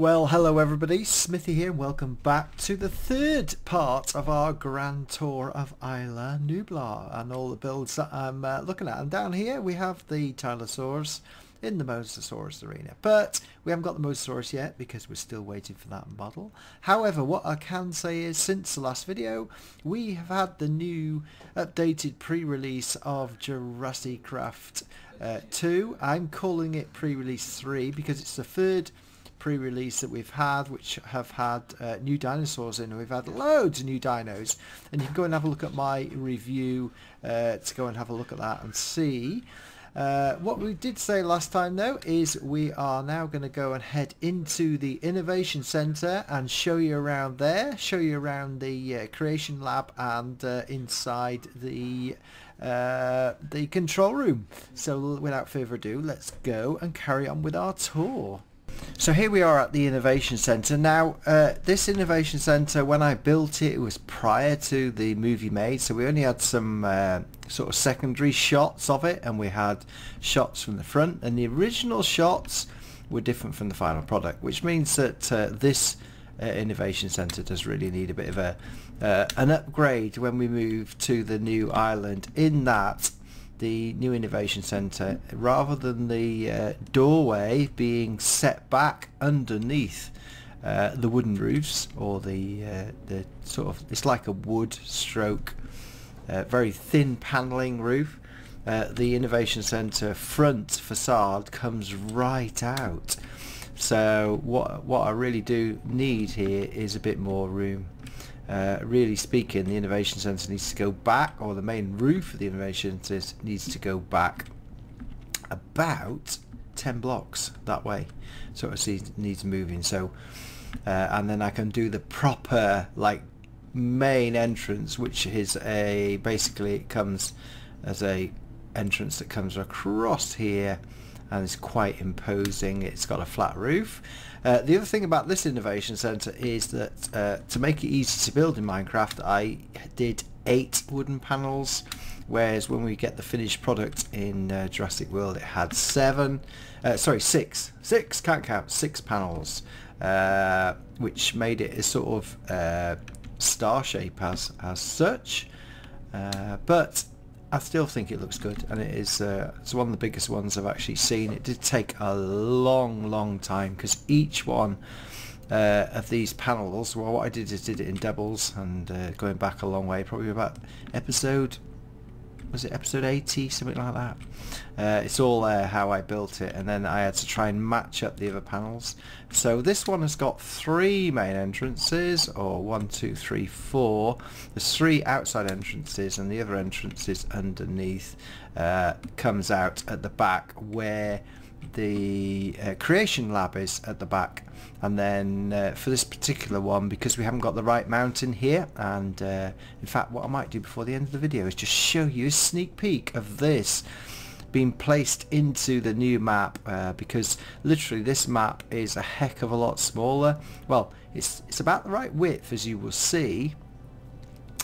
Well, hello everybody, Smithy here, and welcome back to the third part of our grand tour of Isla Nublar and all the builds that I'm uh, looking at. And down here we have the Tylosaurus in the Mosasaurus arena, but we haven't got the Mosasaurus yet because we're still waiting for that model. However, what I can say is since the last video, we have had the new updated pre-release of JurassiCraft uh, 2. I'm calling it pre-release 3 because it's the third pre-release that we've had which have had uh, new dinosaurs in we've had loads of new dinos. And you can go and have a look at my review uh, to go and have a look at that and see. Uh, what we did say last time though is we are now going to go and head into the innovation center and show you around there show you around the uh, creation lab and uh, inside the uh, the control room. So without further ado let's go and carry on with our tour so here we are at the Innovation Centre. Now, uh, this Innovation Centre, when I built it, it was prior to the movie made, so we only had some uh, sort of secondary shots of it, and we had shots from the front, and the original shots were different from the final product, which means that uh, this uh, Innovation Centre does really need a bit of a uh, an upgrade when we move to the new island, in that the new innovation centre rather than the uh, doorway being set back underneath uh, the wooden roofs or the uh, the sort of it's like a wood stroke uh, very thin paneling roof uh, the innovation centre front facade comes right out. So what what I really do need here is a bit more room uh, really speaking, the Innovation Centre needs to go back, or the main roof of the Innovation Centre needs to go back about 10 blocks that way. So it needs moving. So, uh, and then I can do the proper, like, main entrance, which is a, basically it comes as a entrance that comes across here and it's quite imposing. It's got a flat roof. Uh, the other thing about this innovation centre is that uh, to make it easy to build in Minecraft I did eight wooden panels whereas when we get the finished product in uh, Jurassic World it had seven uh, sorry six six can't count six panels uh, which made it a sort of uh, star shape as as such but I still think it looks good and it is uh, it's one of the biggest ones I've actually seen. It did take a long long time because each one uh, of these panels, well what I did is did it in doubles and uh, going back a long way, probably about episode was it episode 80 something like that? Uh, it's all uh, how I built it and then I had to try and match up the other panels. So this one has got three main entrances or one two three four. There's three outside entrances and the other entrances underneath uh, comes out at the back where the uh, creation lab is at the back. And then uh, for this particular one because we haven't got the right mountain here and uh, in fact what I might do before the end of the video is just show you a sneak peek of this being placed into the new map uh, because literally this map is a heck of a lot smaller. Well it's it's about the right width as you will see.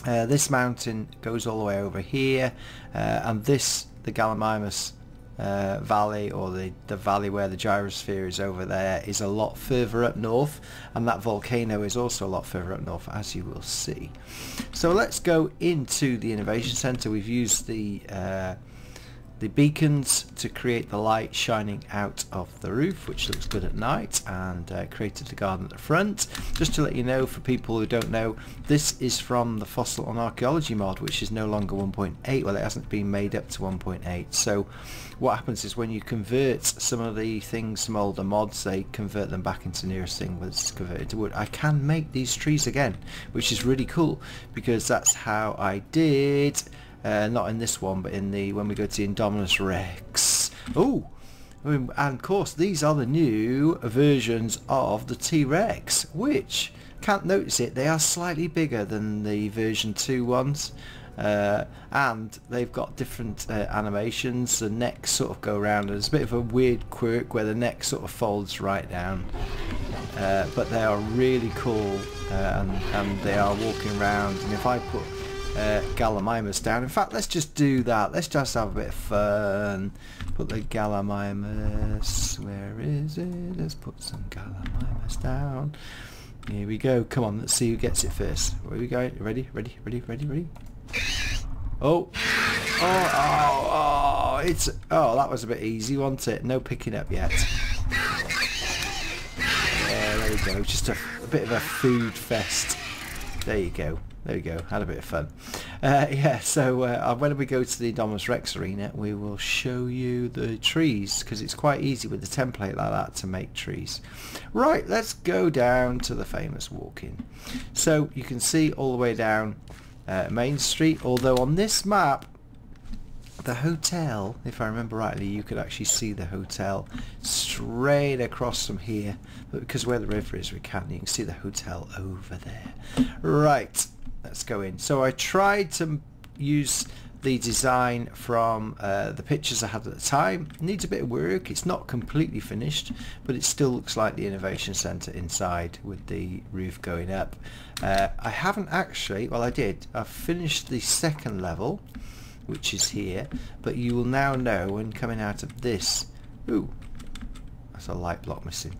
Uh, this mountain goes all the way over here uh, and this the Gallimimus uh, valley or the, the valley where the gyrosphere is over there is a lot further up north and that volcano is also a lot further up north as you will see. So let's go into the innovation center. We've used the uh, the beacons to create the light shining out of the roof which looks good at night and uh, created the garden at the front just to let you know for people who don't know this is from the fossil and archaeology mod which is no longer 1.8 well it hasn't been made up to 1.8 so what happens is when you convert some of the things from older mods they convert them back into nearest thing it's converted to wood I can make these trees again which is really cool because that's how I did uh, not in this one, but in the when we go to the Indominus Rex. Oh, and of course these are the new versions of the T-Rex, which can't notice it. They are slightly bigger than the version 2 ones. Uh, and they've got different uh, animations. The necks sort of go around. There's a bit of a weird quirk where the neck sort of folds right down. Uh, but they are really cool uh, and, and they are walking around. And if I put uh, Gallimimus down. In fact, let's just do that. Let's just have a bit of fun. Put the Gallimimus, where is it? Let's put some Gallimimus down. Here we go. Come on, let's see who gets it first. Where are we going? Ready, ready, ready, ready, ready? Oh. Oh, oh, oh, it's, oh, that was a bit easy, wasn't it? No picking up yet. Yeah, there you go. Just a, a bit of a food fest. There you go. There you go. Had a bit of fun. Uh, yeah, so uh, when we go to the Indominus Rex arena, we will show you the trees because it's quite easy with the template like that to make trees. Right, let's go down to the famous walk-in. So you can see all the way down uh, Main Street, although on this map the hotel, if I remember rightly, you could actually see the hotel straight across from here. But because where the river is, we can't. You can see the hotel over there. Right, let's go in. So I tried to use the design from uh, the pictures I had at the time. It needs a bit of work. It's not completely finished, but it still looks like the Innovation Centre inside with the roof going up. Uh, I haven't actually, well I did, I've finished the second level which is here but you will now know when coming out of this ooh that's a light block missing.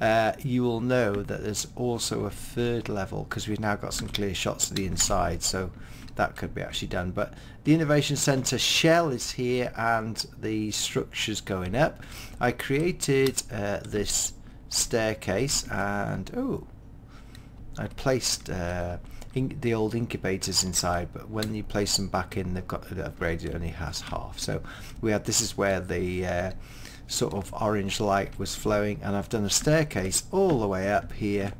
Uh, you will know that there's also a third level because we've now got some clear shots of the inside so that could be actually done. But the innovation center shell is here and the structures going up. I created uh, this staircase and oh I placed uh, the old incubators inside but when you place them back in they've got upgraded it only has half. So we had this is where the uh, sort of orange light was flowing and I've done a staircase all the way up here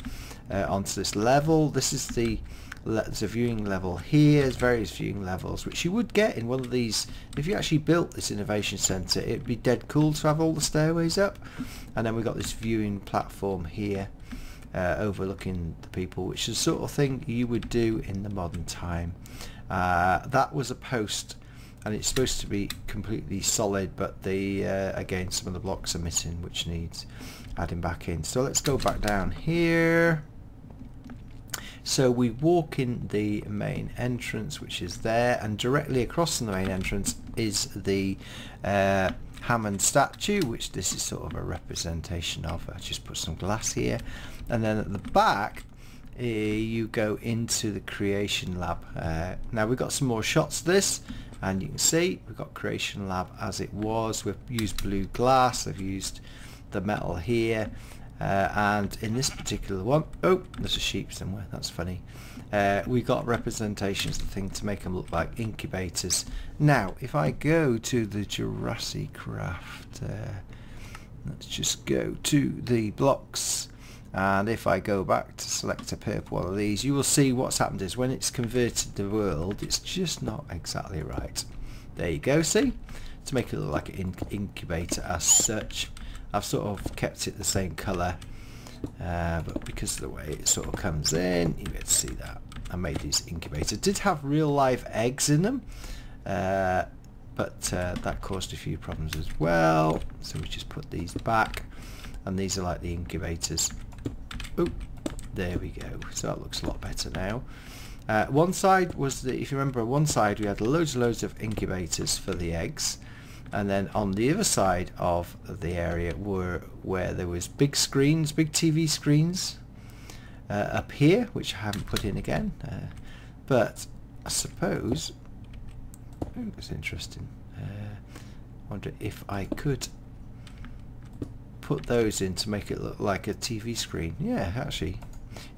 uh, onto this level. This is the there's a viewing level here. There's various viewing levels which you would get in one of these. If you actually built this innovation center it'd be dead cool to have all the stairways up. And then we've got this viewing platform here uh, overlooking the people, which is the sort of thing you would do in the modern time. Uh, that was a post and it's supposed to be completely solid but the uh, again some of the blocks are missing which needs adding back in so let's go back down here so we walk in the main entrance which is there and directly across from the main entrance is the uh, Hammond statue which this is sort of a representation of. I just put some glass here and then at the back uh, you go into the creation lab. Uh, now we've got some more shots of this and you can see we've got creation lab as it was. We've used blue glass, I've used the metal here uh, and in this particular one, oh there's a sheep somewhere, that's funny. Uh, we got representations of the thing to make them look like incubators. Now if I go to the JurassiCraft, uh, let's just go to the blocks and if I go back to select a purple one of these you will see what's happened is when it's converted the world it's just not exactly right. There you go see? To make it look like an incubator as such. I've sort of kept it the same colour uh, but because of the way it sort of comes in you get to see that I made these incubators. Did have real live eggs in them uh, but uh, that caused a few problems as well. So we just put these back and these are like the incubators Oh, there we go. So that looks a lot better now. Uh, one side was the, if you remember, one side we had loads and loads of incubators for the eggs, and then on the other side of the area were where there was big screens, big TV screens uh, up here, which I haven't put in again. Uh, but I suppose, oh, that's interesting. Uh, wonder if I could put those in to make it look like a TV screen. Yeah, actually,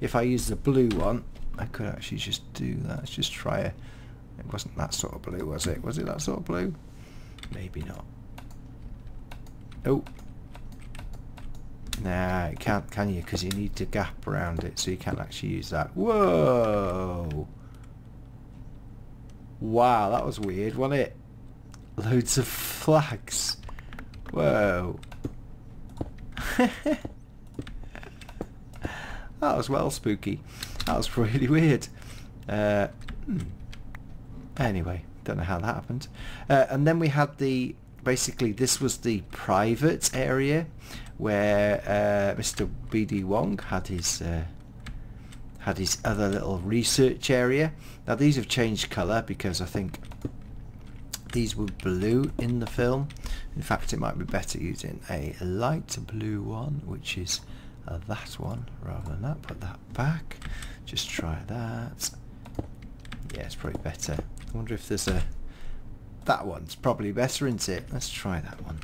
if I use the blue one, I could actually just do that. Let's just try it. It wasn't that sort of blue, was it? Was it that sort of blue? Maybe not. Oh. Nah, you can't, can you? Because you need to gap around it, so you can't actually use that. Whoa! Wow, that was weird, wasn't it? Loads of flags. Whoa. that was well spooky. That was really weird. Uh, hmm. Anyway, don't know how that happened. Uh, and then we had the, basically this was the private area where uh, Mr. B.D. Wong had his uh, had his other little research area. Now these have changed colour because I think these were blue in the film. In fact, it might be better using a light blue one, which is uh, that one, rather than that. Put that back. Just try that. Yeah, it's probably better. I wonder if there's a... That one's probably better, isn't it? Let's try that one.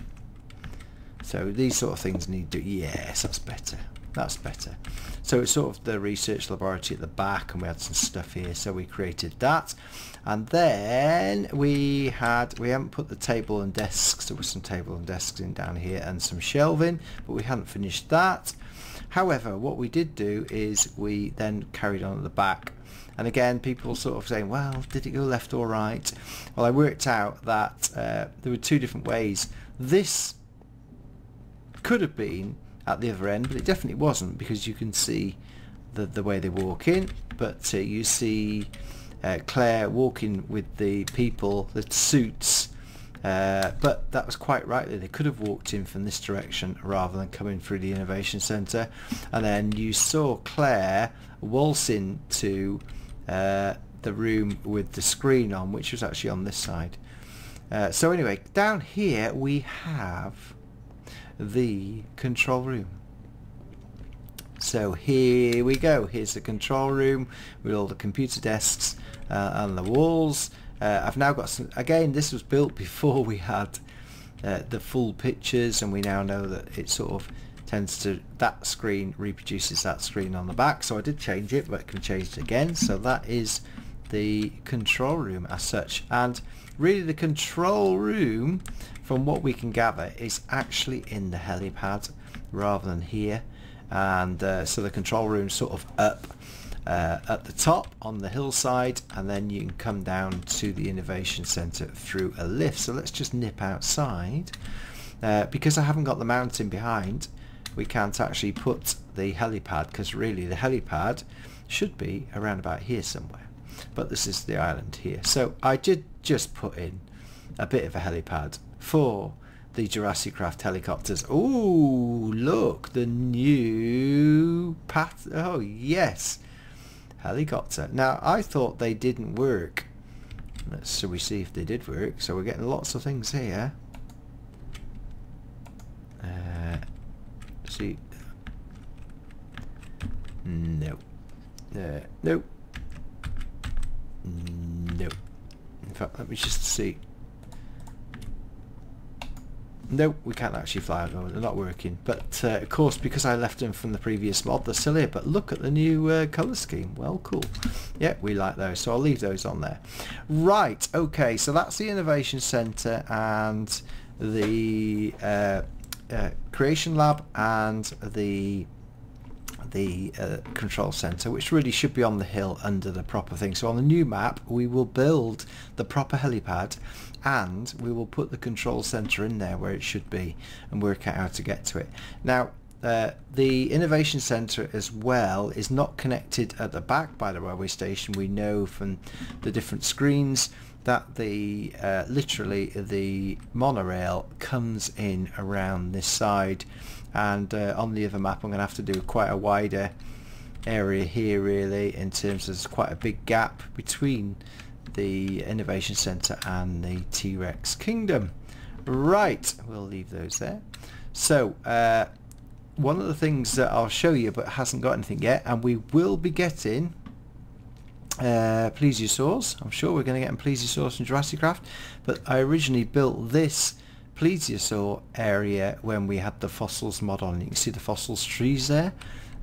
So these sort of things need to... Yes, that's better. That's better. So it's sort of the research laboratory at the back and we had some stuff here. So we created that. And then we had, we haven't put the table and desks, there was some table and desks in down here and some shelving, but we hadn't finished that. However, what we did do is we then carried on at the back. And again, people sort of saying, well, did it go left or right? Well, I worked out that uh, there were two different ways. This could have been at the other end, but it definitely wasn't because you can see the, the way they walk in. But uh, you see uh, Claire walking with the people, the suits, uh, but that was quite rightly. They could have walked in from this direction rather than coming through the Innovation Centre. And then you saw Claire waltz into uh, the room with the screen on, which was actually on this side. Uh, so anyway, down here we have the control room. So here we go. Here's the control room with all the computer desks uh, and the walls. Uh, I've now got some, again this was built before we had uh, the full pictures and we now know that it sort of tends to, that screen reproduces that screen on the back. So I did change it but can change it again. So that is the control room as such. And really the control room from what we can gather is actually in the helipad rather than here. And uh, so the control room sort of up uh, at the top on the hillside and then you can come down to the Innovation Centre through a lift. So let's just nip outside. Uh, because I haven't got the mountain behind we can't actually put the helipad because really the helipad should be around about here somewhere but this is the island here so I did just put in a bit of a helipad for the JurassiCraft helicopters. Oh, look, the new path. Oh, yes helicopter. Now, I thought they didn't work. Let's so we see if they did work. So we're getting lots of things here. Uh, see. No. Uh, no. No. In fact, let me just see. No, we can't actually fly at the moment. They're not working. But uh, of course, because I left them from the previous mod, they're still here. But look at the new uh, colour scheme. Well, cool. Yeah, we like those. So I'll leave those on there. Right. Okay. So that's the Innovation Centre and the uh, uh Creation Lab and the the uh, control center which really should be on the hill under the proper thing so on the new map we will build the proper helipad and we will put the control center in there where it should be and work out how to get to it. Now uh, the innovation center as well is not connected at the back by the railway station. We know from the different screens that the uh, literally the monorail comes in around this side and uh, on the other map I'm going to have to do quite a wider area here really in terms of there's quite a big gap between the Innovation Centre and the T-Rex Kingdom. Right, we'll leave those there. So, uh, one of the things that I'll show you but hasn't got anything yet, and we will be getting uh, plesiosaurs. I'm sure we're going to get plesiosaurs from JurassiCraft, but I originally built this plesiosaur area when we had the fossils mod on. You can see the fossils trees there.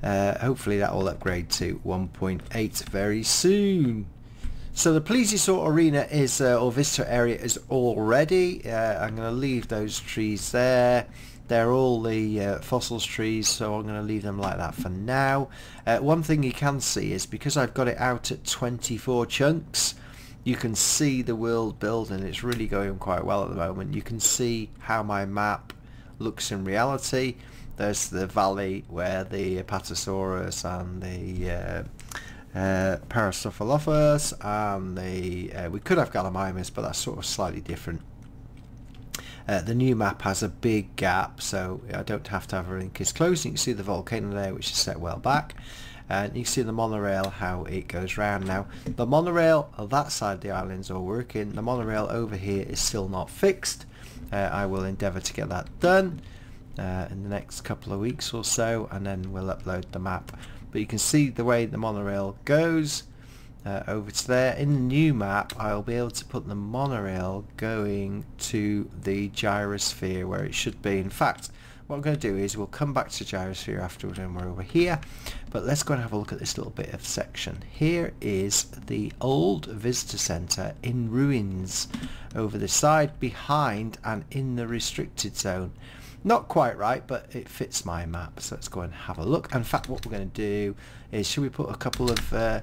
Uh, hopefully that will upgrade to 1.8 very soon. So the plesiosaur arena is, uh, or visitor area is already. Uh, I'm going to leave those trees there. They're all the uh, fossils trees, so I'm going to leave them like that for now. Uh, one thing you can see is because I've got it out at 24 chunks, you can see the world building. It's really going quite well at the moment. You can see how my map looks in reality. There's the valley where the Apatosaurus and the uh, uh, and the uh, we could have Gallimimus, but that's sort of slightly different. Uh, the new map has a big gap, so I don't have to have everything is closed. You can see the volcano there, which is set well back. and you can see the monorail how it goes round. Now the monorail on that side of the islands all working. The monorail over here is still not fixed. Uh, I will endeavour to get that done uh, in the next couple of weeks or so and then we'll upload the map. But you can see the way the monorail goes uh, over to there. In the new map I'll be able to put the monorail going to the gyrosphere where it should be. In fact what I'm going to do is we'll come back to gyrosphere afterward and we're over here. But let's go and have a look at this little bit of section. Here is the old visitor center in ruins over the side behind and in the restricted zone. Not quite right but it fits my map so let's go and have a look. In fact what we're going to do is should we put a couple of uh,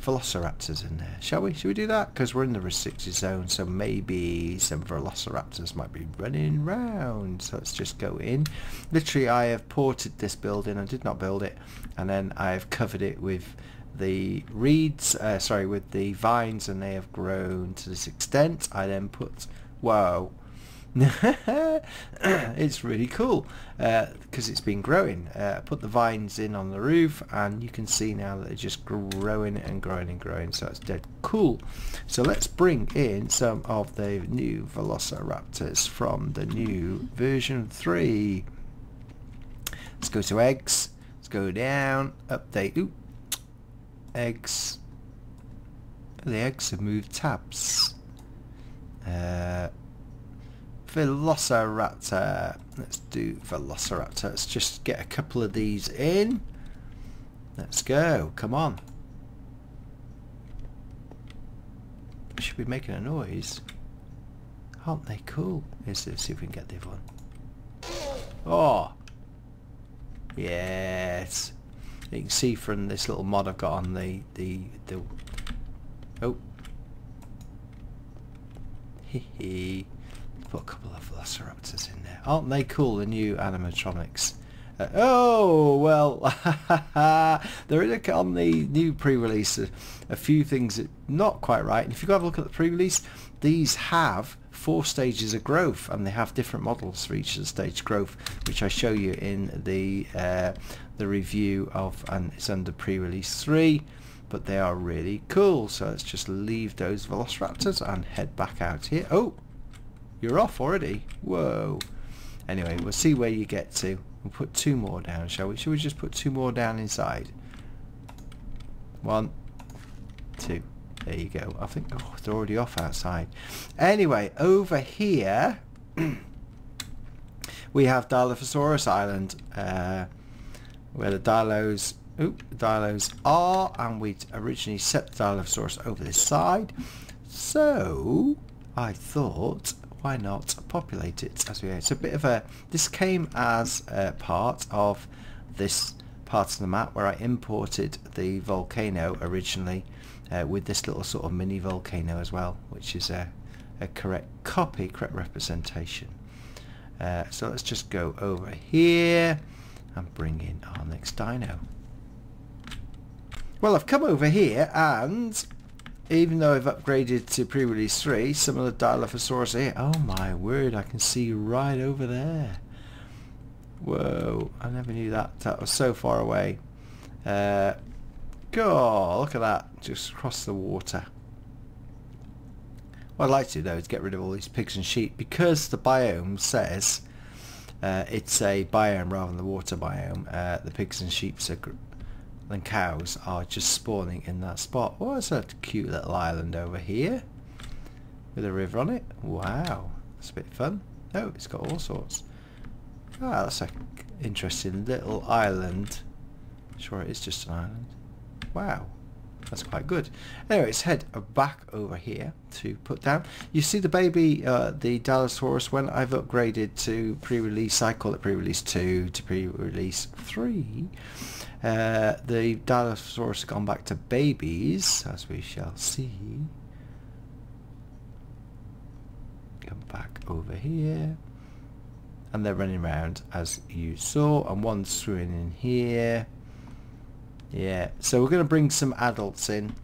velociraptors in there. Shall we? Should we do that? Because we're in the restricted zone, so maybe some velociraptors might be running around. So let's just go in. Literally, I have ported this building. I did not build it. And then I've covered it with the reeds, uh, sorry, with the vines, and they have grown to this extent. I then put, whoa, it's really cool because uh, it's been growing. Uh, put the vines in on the roof and you can see now that they're just growing and growing and growing so it's dead cool. So let's bring in some of the new Velociraptors from the new version 3. Let's go to eggs. Let's go down. Update. Ooh. Eggs. The eggs have moved tabs. Uh, Velociraptor. Let's do Velociraptor. Let's just get a couple of these in. Let's go. Come on. Should be making a noise. Aren't they cool? Let's see if we can get the other one. Oh! Yes! You can see from this little mod I've got on the... the, the oh! Hee hee. Put a couple of Velociraptors in there. Aren't they cool, the new animatronics? Uh, oh, well, there is on the new pre-release a, a, few things that not quite right. And if you go have a look at the pre-release, these have four stages of growth and they have different models for each of the stage growth, which I show you in the uh, the review of, and it's under pre-release 3 but they are really cool so let's just leave those velociraptors and head back out here oh you're off already? Whoa. Anyway, we'll see where you get to. We'll put two more down, shall we? Shall we just put two more down inside? One, two. There you go. I think oh, they're already off outside. Anyway, over here we have Dilophosaurus Island, uh, where the Dilos, oop, Dilos are, and we originally set the Dilophosaurus over this side. So I thought why not populate it as we It's a bit of a, this came as a part of this part of the map where I imported the volcano originally uh, with this little sort of mini volcano as well, which is a, a correct copy, correct representation. Uh, so let's just go over here and bring in our next dino. Well, I've come over here and even though I've upgraded to pre-release 3, some of the Dilophosaurus here, oh my word, I can see right over there. Whoa, I never knew that, that was so far away. Uh, God, look at that, just across the water. What I'd like to do though is get rid of all these pigs and sheep because the biome says uh, it's a biome rather than the water biome. Uh, the pigs and sheep are and cows are just spawning in that spot. Oh, it's a cute little island over here with a river on it. Wow, that's a bit fun. Oh, it's got all sorts. Ah, that's a interesting little island. Sure, it is just an island. Wow, that's quite good. Anyway, let's head back over here to put down. You see the baby, uh, the Dilophosaurus, when I've upgraded to pre-release, I call it pre-release 2 to pre-release 3. Uh, the dinosaurs gone back to babies, as we shall see. Come back over here. And they're running around as you saw, and one's swimming in here. Yeah, so we're going to bring some adults in.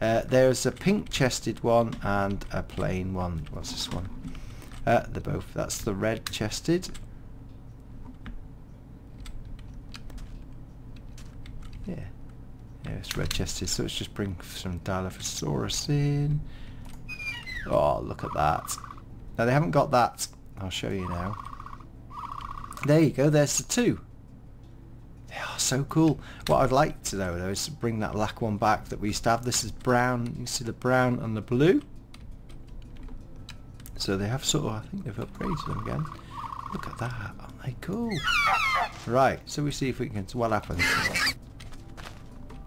Uh, there's a pink-chested one and a plain one. What's this one? Uh, they're both. That's the red-chested Yeah. Yeah, it's red chested, so let's just bring some Dilophosaurus in. Oh, look at that. Now they haven't got that. I'll show you now. There you go, there's the two. They are so cool. What I'd like to know though is to bring that black one back that we used to have. This is brown. You see the brown and the blue. So they have sort of, I think they've upgraded them again. Look at that. Aren't they cool? Right, so we see if we can, what happens.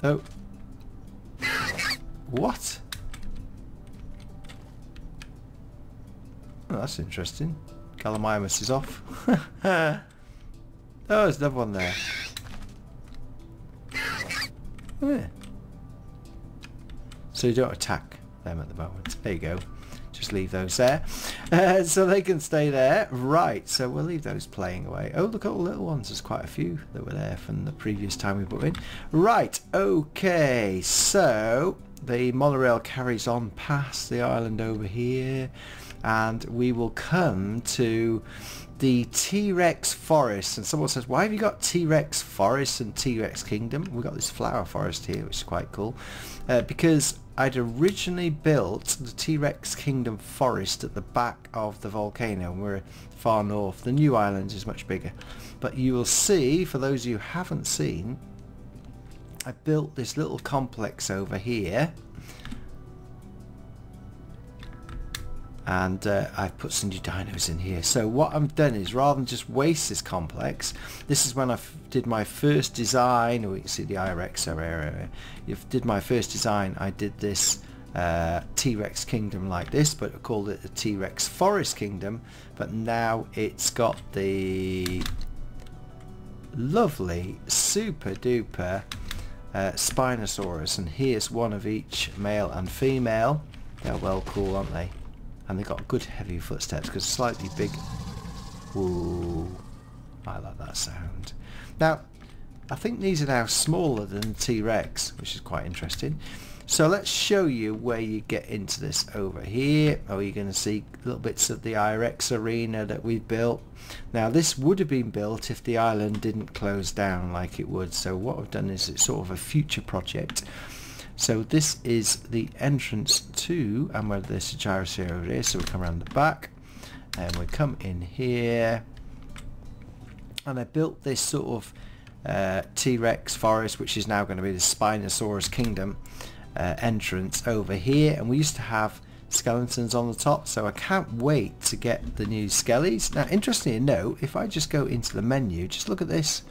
Oh. What? Oh, that's interesting. Gallimimus is off. oh, there's another one there. Yeah. So you don't attack them at the moment. There you go. Just leave those there. Uh, so they can stay there. Right, so we'll leave those playing away. Oh, look at all the little ones. There's quite a few that were there from the previous time we put in. Right, okay. So the monorail carries on past the island over here and we will come to the T-Rex forest and someone says why have you got T-Rex forest and T-Rex kingdom we've got this flower forest here which is quite cool uh, because I'd originally built the T-Rex kingdom forest at the back of the volcano we're far north. The new island is much bigger. But you will see for those you haven't seen I built this little complex over here and uh, I've put some new dinos in here. So what I've done is rather than just waste this complex, this is when I did my first design, or you can see the IRX area, you did my first design, I did this uh, T-Rex kingdom like this, but I called it the T-Rex forest kingdom, but now it's got the lovely super duper uh, Spinosaurus, and here's one of each male and female. They're well cool, aren't they? And they got good heavy footsteps because slightly big. Ooh, I like that sound. Now, I think these are now smaller than T-Rex, which is quite interesting. So let's show you where you get into this over here. Oh, you're going to see little bits of the IRX arena that we've built. Now this would have been built if the island didn't close down like it would. So what I've done is it's sort of a future project so this is the entrance to, and where a gyrosphere here, so we come around the back, and we come in here, and I built this sort of uh, T-Rex forest, which is now going to be the Spinosaurus Kingdom uh, entrance over here, and we used to have skeletons on the top, so I can't wait to get the new skellies. Now, interestingly enough, if I just go into the menu, just look at this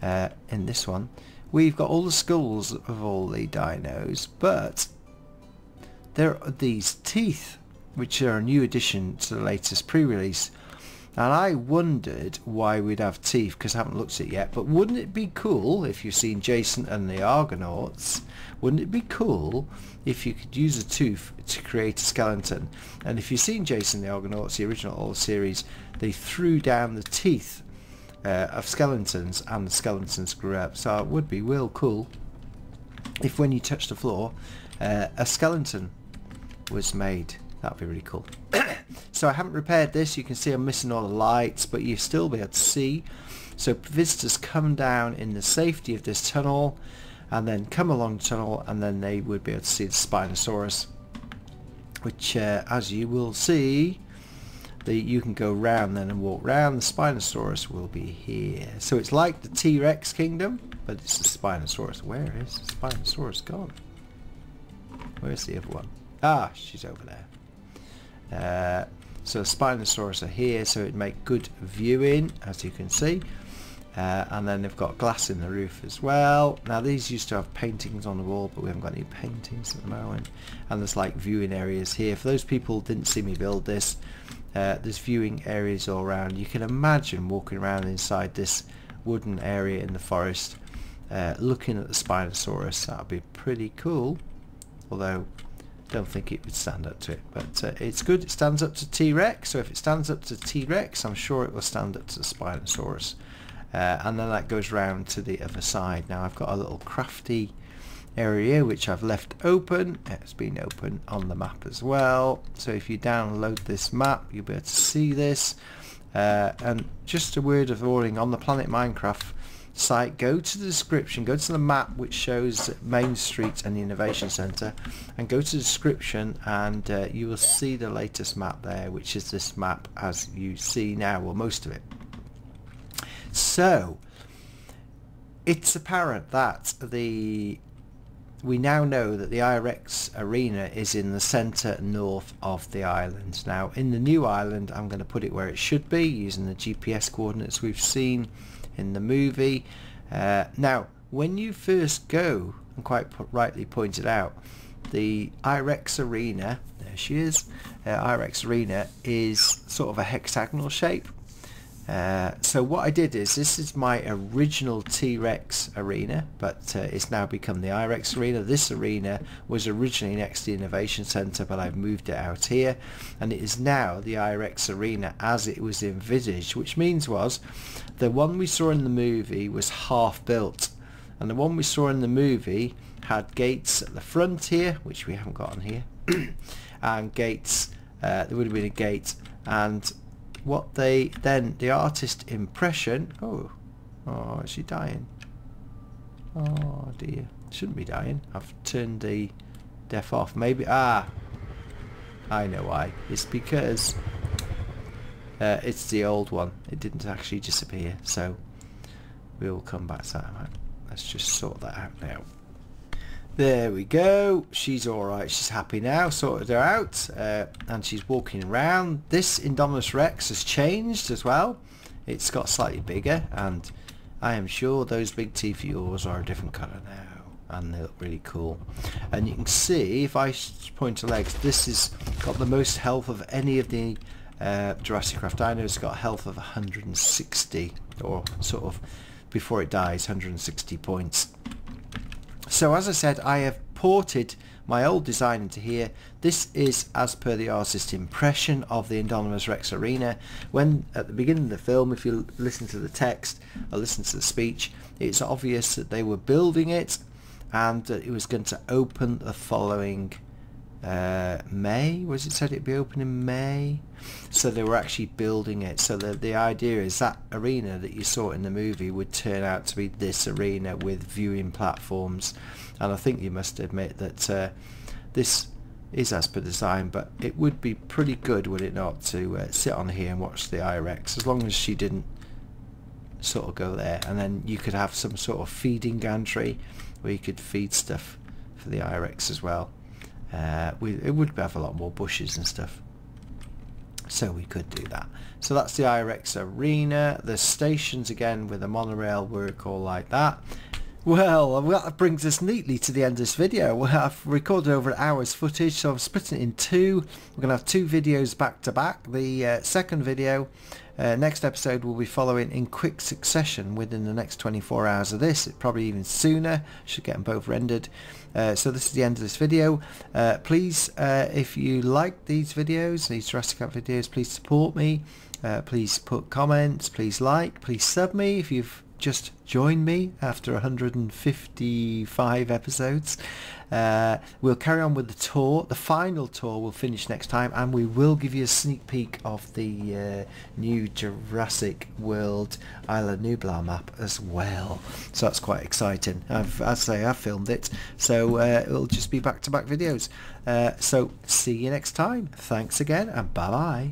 uh, in this one, we've got all the skulls of all the dinos, but there are these teeth, which are a new addition to the latest pre-release. And I wondered why we'd have teeth, because I haven't looked at it yet, but wouldn't it be cool if you've seen Jason and the Argonauts, wouldn't it be cool if you could use a tooth to create a skeleton? And if you've seen Jason the Argonauts, the original old series, they threw down the teeth uh, of skeletons and the skeletons grew up. So it would be real cool if when you touch the floor uh, a skeleton was made. That would be really cool. so I haven't repaired this. You can see I'm missing all the lights, but you still be able to see. So visitors come down in the safety of this tunnel and then come along the tunnel and then they would be able to see the Spinosaurus which uh, as you will see the, you can go round then and walk round. The Spinosaurus will be here. So it's like the T-Rex kingdom, but it's the Spinosaurus. Where is the Spinosaurus gone? Where's the other one? Ah, she's over there. Uh, so Spinosaurus are here, so it make good viewing, as you can see. Uh, and then they've got glass in the roof as well. Now these used to have paintings on the wall, but we haven't got any paintings at the moment. And there's like viewing areas here. For those people didn't see me build this, uh, there's viewing areas all around. You can imagine walking around inside this wooden area in the forest, uh, looking at the Spinosaurus. That would be pretty cool. Although, don't think it would stand up to it. But uh, it's good. It stands up to T-Rex. So if it stands up to T-Rex, I'm sure it will stand up to the Spinosaurus. Uh, and then that goes round to the other side. Now I've got a little crafty area which I've left open. It's been open on the map as well. So if you download this map, you'll be able to see this. Uh, and just a word of warning on the planet Minecraft site, go to the description, go to the map which shows Main Street and the Innovation Centre and go to the description and uh, you will see the latest map there which is this map as you see now, or most of it. So, it's apparent that the we now know that the IREX arena is in the centre north of the island. Now in the new island I'm going to put it where it should be using the GPS coordinates we've seen in the movie. Uh, now when you first go, and quite rightly pointed out, the IREX arena, there she is, uh, IREX arena is sort of a hexagonal shape uh, so what I did is, this is my original T-Rex arena, but uh, it's now become the IREX arena. This arena was originally next to the Innovation Centre, but I've moved it out here, and it is now the IREX arena as it was envisaged, which means was, the one we saw in the movie was half built, and the one we saw in the movie had gates at the front here, which we haven't got on here, and gates, uh, there would have been a gate, and what they then the artist impression oh oh is she dying? Oh dear. Shouldn't be dying. I've turned the death off. Maybe ah I know why. It's because uh, it's the old one. It didn't actually disappear so we'll come back to that. Let's just sort that out now there we go. She's alright. She's happy now. Sorted her out. Uh, and she's walking around. This Indominus Rex has changed as well. It's got slightly bigger. And I am sure those big teeth of yours are a different colour now. And they look really cool. And you can see, if I point to legs, this has got the most health of any of the uh, JurassiCraft dinos. It's got health of 160. Or sort of, before it dies, 160 points. So as I said, I have ported my old design into here. This is as per the artist's impression of the Indominus Rex arena. When at the beginning of the film, if you listen to the text or listen to the speech, it's obvious that they were building it and that it was going to open the following uh, May. Was it said it'd be open in May? So they were actually building it. So the, the idea is that arena that you saw in the movie would turn out to be this arena with viewing platforms. And I think you must admit that uh, this is as per design, but it would be pretty good, would it not, to uh, sit on here and watch the IRX as long as she didn't sort of go there. And then you could have some sort of feeding gantry where you could feed stuff for the IRX as well. Uh, we, it would have a lot more bushes and stuff so we could do that. So that's the IREX Arena. The stations again with a monorail work all like that. Well, that brings us neatly to the end of this video. I've recorded over an hour's footage, so I'm splitting it in two. We're going to have two videos back to back. The uh, second video, uh, next episode, will be following in quick succession within the next 24 hours of this. Probably even sooner. Should get them both rendered. Uh, so this is the end of this video. Uh, please, uh, if you like these videos, these Jurassic Park videos, please support me. Uh, please put comments. Please like. Please sub me if you've just join me after 155 episodes. Uh, we'll carry on with the tour. The final tour will finish next time and we will give you a sneak peek of the uh, new Jurassic World Isla Nublar map as well. So that's quite exciting. I've, as I say, I've filmed it. So uh, it'll just be back-to-back -back videos. Uh, so see you next time. Thanks again and bye-bye.